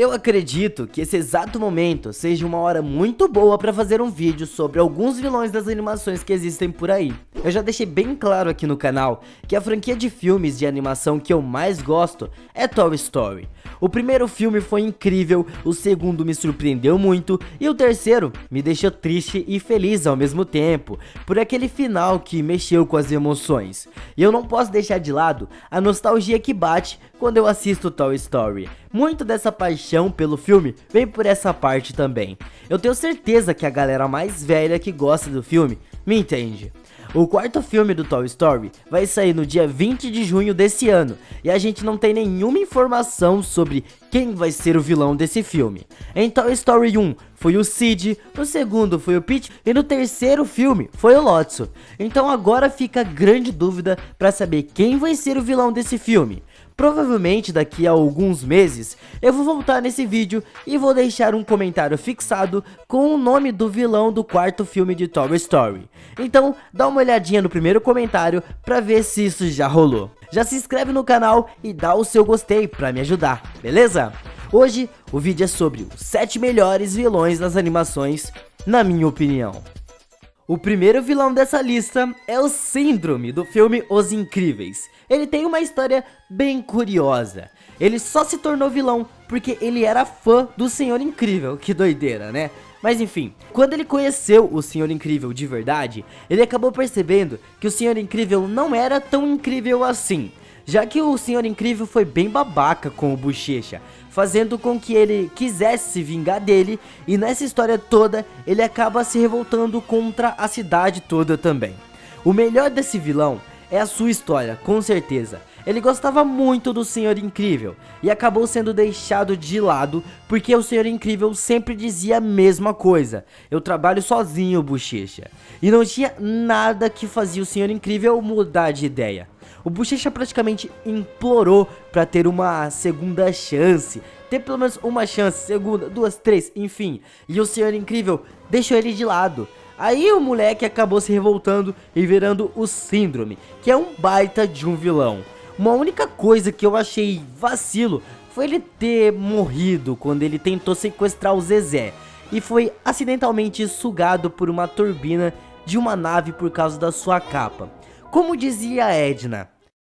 Eu acredito que esse exato momento seja uma hora muito boa para fazer um vídeo sobre alguns vilões das animações que existem por aí. Eu já deixei bem claro aqui no canal que a franquia de filmes de animação que eu mais gosto é Toy Story. O primeiro filme foi incrível, o segundo me surpreendeu muito e o terceiro me deixou triste e feliz ao mesmo tempo, por aquele final que mexeu com as emoções. E eu não posso deixar de lado a nostalgia que bate quando eu assisto Toy Story. Muito dessa paixão pelo filme vem por essa parte também. Eu tenho certeza que a galera mais velha que gosta do filme me entende. O quarto filme do Toy Story vai sair no dia 20 de junho desse ano e a gente não tem nenhuma informação sobre quem vai ser o vilão desse filme. Em Toy Story 1 foi o Sid, no segundo foi o Pete e no terceiro filme foi o Lotso. Então agora fica a grande dúvida para saber quem vai ser o vilão desse filme. Provavelmente daqui a alguns meses eu vou voltar nesse vídeo e vou deixar um comentário fixado com o nome do vilão do quarto filme de Toy Story. Então dá uma olhadinha no primeiro comentário pra ver se isso já rolou. Já se inscreve no canal e dá o seu gostei pra me ajudar, beleza? Hoje o vídeo é sobre os 7 melhores vilões das animações, na minha opinião. O primeiro vilão dessa lista é o Síndrome do filme Os Incríveis. Ele tem uma história bem curiosa. Ele só se tornou vilão porque ele era fã do Senhor Incrível. Que doideira, né? Mas enfim, quando ele conheceu o Senhor Incrível de verdade, ele acabou percebendo que o Senhor Incrível não era tão incrível assim já que o Senhor Incrível foi bem babaca com o Bochecha, fazendo com que ele quisesse se vingar dele, e nessa história toda ele acaba se revoltando contra a cidade toda também. O melhor desse vilão é a sua história, com certeza. Ele gostava muito do Senhor Incrível e acabou sendo deixado de lado porque o Senhor Incrível sempre dizia a mesma coisa: Eu trabalho sozinho, bochecha. E não tinha nada que fazia o Senhor Incrível mudar de ideia. O Bochecha praticamente implorou para ter uma segunda chance, ter pelo menos uma chance, segunda, duas, três, enfim. E o Senhor Incrível deixou ele de lado. Aí o moleque acabou se revoltando e virando o Síndrome, que é um baita de um vilão. Uma única coisa que eu achei vacilo foi ele ter morrido quando ele tentou sequestrar o Zezé e foi acidentalmente sugado por uma turbina de uma nave por causa da sua capa. Como dizia a Edna,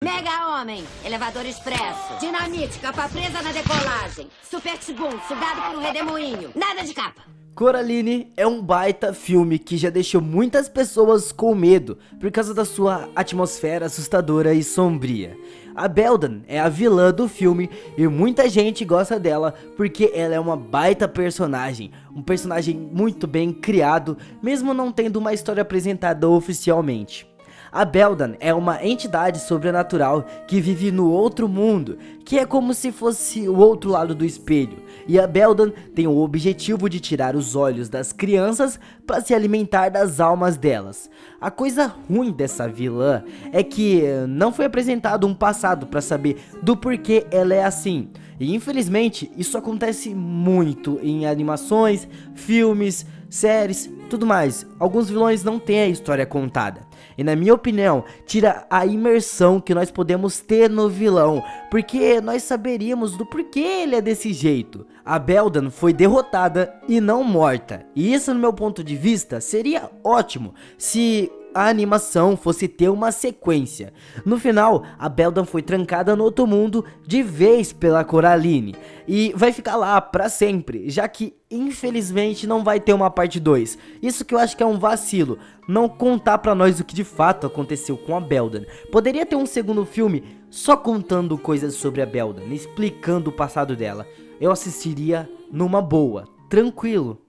Mega Homem, elevador expresso, dinamite, capa presa na decolagem, super tibum, sugado por um redemoinho, nada de capa. Coraline é um baita filme que já deixou muitas pessoas com medo por causa da sua atmosfera assustadora e sombria. A Beldan é a vilã do filme e muita gente gosta dela porque ela é uma baita personagem, um personagem muito bem criado, mesmo não tendo uma história apresentada oficialmente. A Beldan é uma entidade sobrenatural que vive no outro mundo, que é como se fosse o outro lado do espelho. E a Beldan tem o objetivo de tirar os olhos das crianças para se alimentar das almas delas. A coisa ruim dessa vilã é que não foi apresentado um passado para saber do porquê ela é assim. E infelizmente isso acontece muito em animações, filmes, séries, tudo mais. Alguns vilões não têm a história contada. E na minha opinião, tira a imersão que nós podemos ter no vilão, porque nós saberíamos do porquê ele é desse jeito. A Beldan foi derrotada e não morta. E isso, no meu ponto de vista, seria ótimo se a animação fosse ter uma sequência. No final, a Beldan foi trancada no outro mundo de vez pela Coraline e vai ficar lá para sempre, já que infelizmente não vai ter uma parte 2. Isso que eu acho que é um vacilo, não contar para nós o que de fato aconteceu com a Beldan. Poderia ter um segundo filme só contando coisas sobre a Beldan, explicando o passado dela. Eu assistiria numa boa, tranquilo.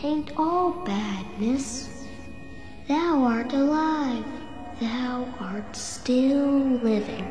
Tain't all badness. Thou art alive. Thou art still living.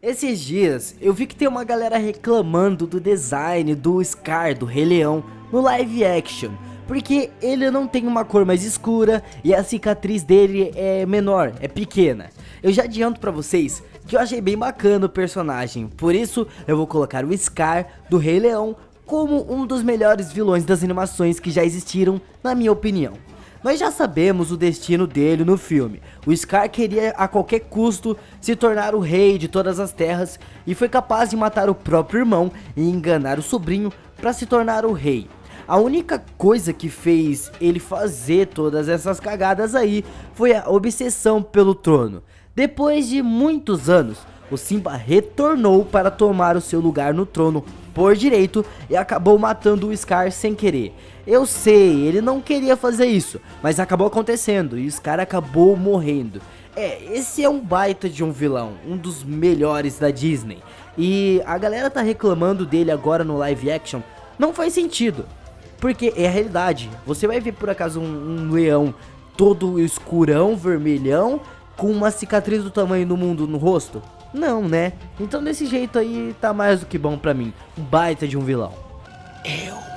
Esses dias eu vi que tem uma galera reclamando do design do Scar do Rei Leão no live action, porque ele não tem uma cor mais escura e a cicatriz dele é menor, é pequena. Eu já adianto para vocês que eu achei bem bacana o personagem, por isso eu vou colocar o Scar do Rei Leão como um dos melhores vilões das animações que já existiram, na minha opinião. Nós já sabemos o destino dele no filme. O Scar queria a qualquer custo se tornar o rei de todas as terras e foi capaz de matar o próprio irmão e enganar o sobrinho para se tornar o rei. A única coisa que fez ele fazer todas essas cagadas aí foi a obsessão pelo trono. Depois de muitos anos, o Simba retornou para tomar o seu lugar no trono por direito e acabou matando o Scar sem querer. Eu sei, ele não queria fazer isso, mas acabou acontecendo e o Scar acabou morrendo. É, esse é um baita de um vilão, um dos melhores da Disney. E a galera tá reclamando dele agora no live action. Não faz sentido, porque é a realidade. Você vai ver por acaso um, um leão todo escurão, vermelhão, com uma cicatriz do tamanho do mundo no rosto? Não, né? Então desse jeito aí tá mais do que bom pra mim. Um baita de um vilão. Eu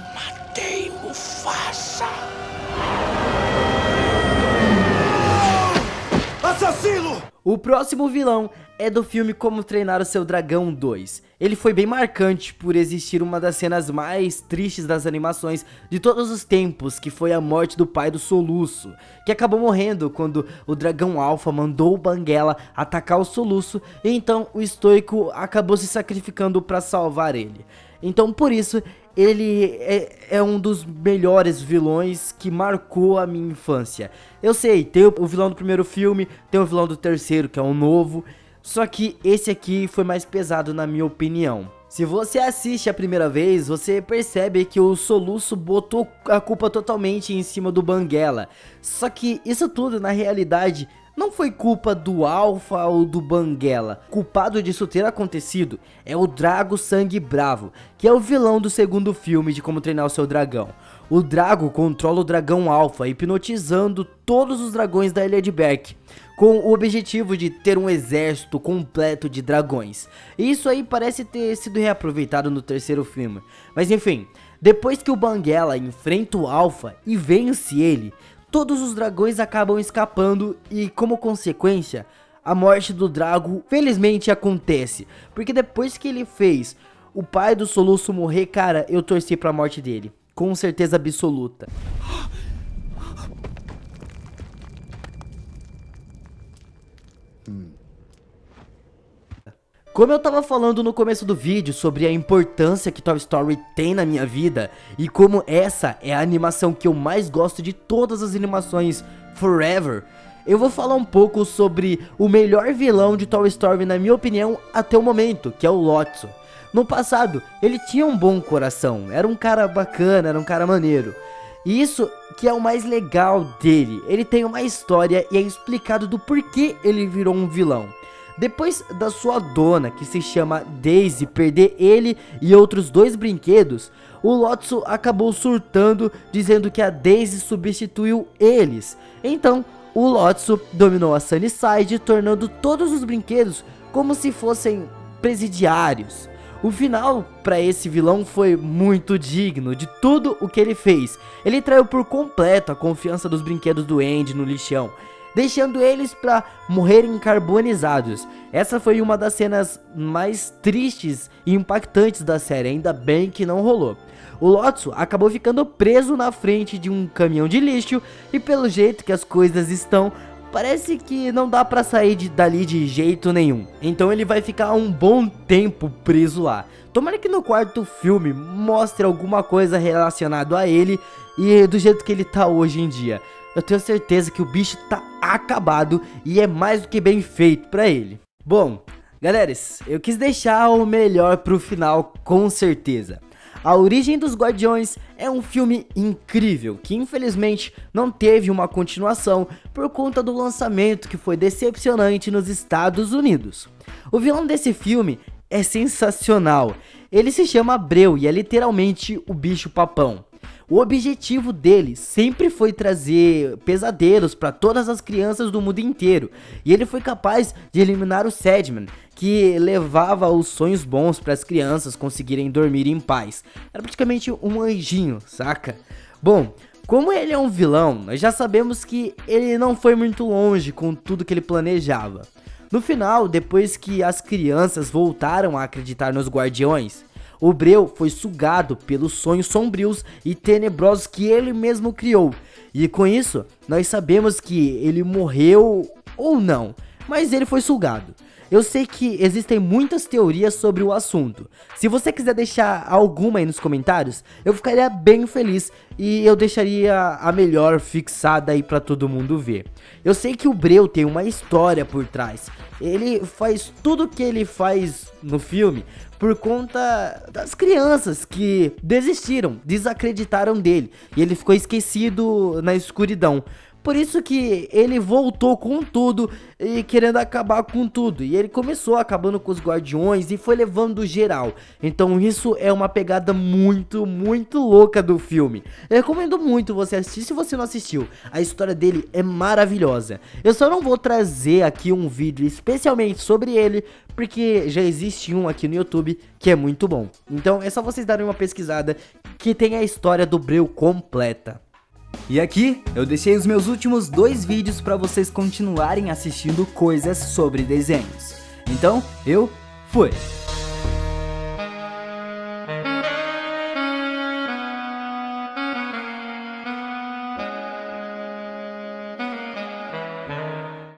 O próximo vilão é do filme Como Treinar o Seu Dragão 2. Ele foi bem marcante por existir uma das cenas mais tristes das animações de todos os tempos, que foi a morte do pai do Soluço, que acabou morrendo quando o dragão alfa mandou o Banguela atacar o Soluço, e então o estoico acabou se sacrificando para salvar ele. Então por isso ele é, é, um dos melhores vilões que marcou a minha infância. Eu sei, tem o, vilão do primeiro filme, tem o vilão do terceiro, que é o novo, só que esse aqui foi mais pesado na minha opinião. Se você assiste a primeira vez, você percebe que o Soluço botou a culpa totalmente em cima do Banguela. Só que isso tudo, na realidade, não foi culpa do Alpha ou do Banguela. Culpado disso ter acontecido é o Drago Sangue Bravo, que é o vilão do segundo filme de Como Treinar o Seu Dragão. O Drago controla o dragão Alpha, hipnotizando todos os dragões da Ilha de Berk com o objetivo de ter um exército completo de dragões. E isso aí parece ter sido reaproveitado no terceiro filme. Mas enfim, depois que o Banguela enfrenta o Alpha e vence ele, todos os dragões acabam escapando e como consequência, a morte do Drago felizmente acontece. Porque depois que ele fez o pai do Soluço morrer, cara, eu torci pra morte dele. Com certeza absoluta. Como eu tava falando no começo do vídeo sobre a importância que Toy Story tem na minha vida e como essa é a animação que eu mais gosto de todas as animações forever, eu vou falar um pouco sobre o melhor vilão de Toy Story na minha opinião até o momento, que é o Lotso. No passado, ele tinha um bom coração, era um cara bacana, era um cara maneiro. E isso que é o mais legal dele, ele tem uma história e é explicado do porquê ele virou um vilão. Depois da sua dona, que se chama Daisy, perder ele e outros dois brinquedos, o Lotso acabou surtando, dizendo que a Daisy substituiu eles. Então, o Lotso dominou a Sunnyside, tornando todos os brinquedos como se fossem presidiários. O final para esse vilão foi muito digno de tudo o que ele fez. Ele traiu por completo a confiança dos brinquedos do Andy no lixão deixando eles para morrerem carbonizados. Essa foi uma das cenas mais tristes e impactantes da série, ainda bem que não rolou. O Lotso acabou ficando preso na frente de um caminhão de lixo e pelo jeito que as coisas estão, parece que não dá pra sair de, dali de jeito nenhum. Então ele vai ficar um bom tempo preso lá. Tomara que no quarto filme mostre alguma coisa relacionado a ele e do jeito que ele tá hoje em dia eu tenho certeza que o bicho tá acabado e é mais do que bem feito pra ele. Bom, galeras, eu quis deixar o melhor pro final com certeza. A Origem dos Guardiões é um filme incrível que infelizmente não teve uma continuação por conta do lançamento que foi decepcionante nos Estados Unidos. O vilão desse filme é sensacional. Ele se chama Abreu e é literalmente o bicho papão. O objetivo dele sempre foi trazer pesadelos para todas as crianças do mundo inteiro, e ele foi capaz de eliminar o Sadman, que levava os sonhos bons para as crianças conseguirem dormir em paz. Era praticamente um anjinho, saca? Bom, como ele é um vilão, nós já sabemos que ele não foi muito longe com tudo que ele planejava. No final, depois que as crianças voltaram a acreditar nos guardiões, O Breu foi sugado pelos sonhos sombrios e tenebrosos que ele mesmo criou. E com isso, nós sabemos que ele morreu ou não, mas ele foi sugado. Eu sei que existem muitas teorias sobre o assunto. Se você quiser deixar alguma aí nos comentários, eu ficaria bem feliz e eu deixaria a melhor fixada aí para todo mundo ver. Eu sei que o Breu tem uma história por trás. Ele faz tudo que ele faz no filme por conta das crianças que desistiram, desacreditaram dele e ele ficou esquecido na escuridão. Por isso que ele voltou com tudo e querendo acabar com tudo. E ele começou acabando com os guardiões e foi levando geral. Então isso é uma pegada muito, muito louca do filme. Eu recomendo muito você assistir se você não assistiu. A história dele é maravilhosa. Eu só não vou trazer aqui um vídeo especialmente sobre ele, porque já existe um aqui no YouTube que é muito bom. Então é só vocês darem uma pesquisada que tem a história do Breu completa. E aqui eu deixei os meus últimos dois vídeos para vocês continuarem assistindo coisas sobre desenhos. Então, eu fui!